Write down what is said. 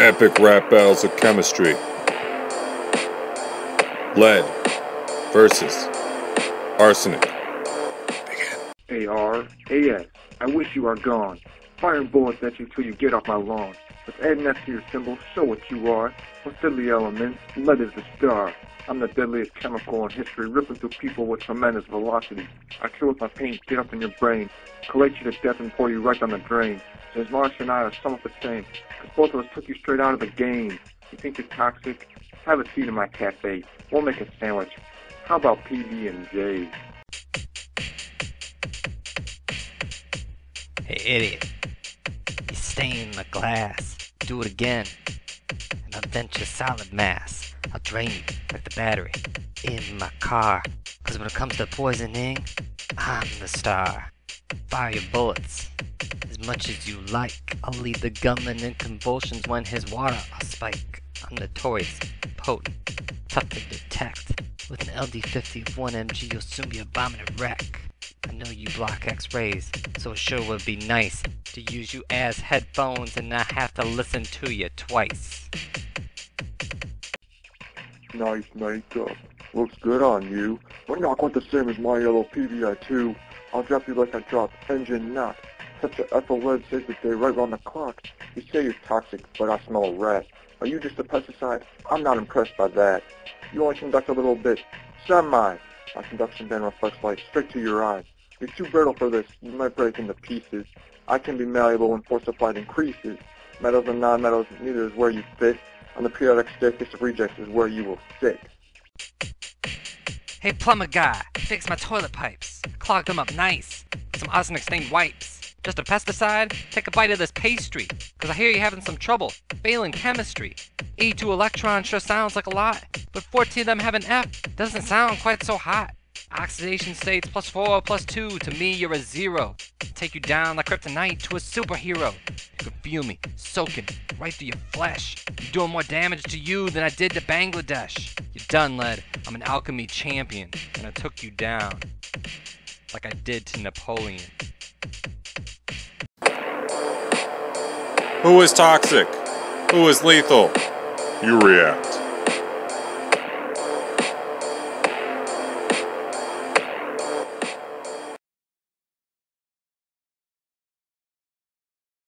Epic rap battles of chemistry. Lead versus arsenic. AR, AS, I wish you are gone. Firing bullets at you till you get off my lawn. With add next to your symbol, show what you are. With deadly elements, lead is the star. I'm the deadliest chemical in history, ripping through people with tremendous velocity. I kill with my paint, get up in your brain, collate you to death and pour you right down the drain. Since Marsh and I are somewhat the same, because both of us took you straight out of the game. You think you're toxic? Have a seat in my cafe. We'll make a sandwich. How about PB and J? Hey, idiot. You stain the glass. Do it again. And I'll dent your solid mass. I'll drain you like the battery in my car. Cause when it comes to poisoning, I'm the star. Fire your bullets as much as you like. I'll leave the gunman in convulsions when his water I'll spike. I'm notorious, potent, tough to detect. With an LD50 of 1mg, you'll soon be a bombing wreck. I know you block X-rays, so it sure would be nice to use you as headphones and not have to listen to you twice. Nice makeup. Looks good on you, but not quite the same as my yellow PbI2. I'll drop you like I dropped engine knock. Tetraethyl lead says that they right round the clock. You say you're toxic, but I smell a rat. Are you just a pesticide? I'm not impressed by that. You only conduct a little bit. Semi. My conduction band reflects light straight to your eyes. You're too brittle for this. You might break into pieces. I can be malleable when force applied increases. Metals and non-metals, neither is where you fit. On the periodic staircase of rejects is where you will sit. Hey plumber guy, fix my toilet pipes. Clog them up nice. Some arsenic stained wipes. Just a pesticide? Take a bite of this pastry. Cause I hear you're having some trouble. Failing chemistry. E2 electron sure sounds like a lot, but 14 of them have an F. Doesn't sound quite so hot. Oxidation states plus 4 plus 2. To me, you're a zero. Take you down like kryptonite to a superhero. You can feel me soaking right through your flesh. I'm doing more damage to you than I did to Bangladesh. You're done, lead. I'm an alchemy champion, and I took you down like I did to Napoleon. Who is toxic? Who is lethal? You react.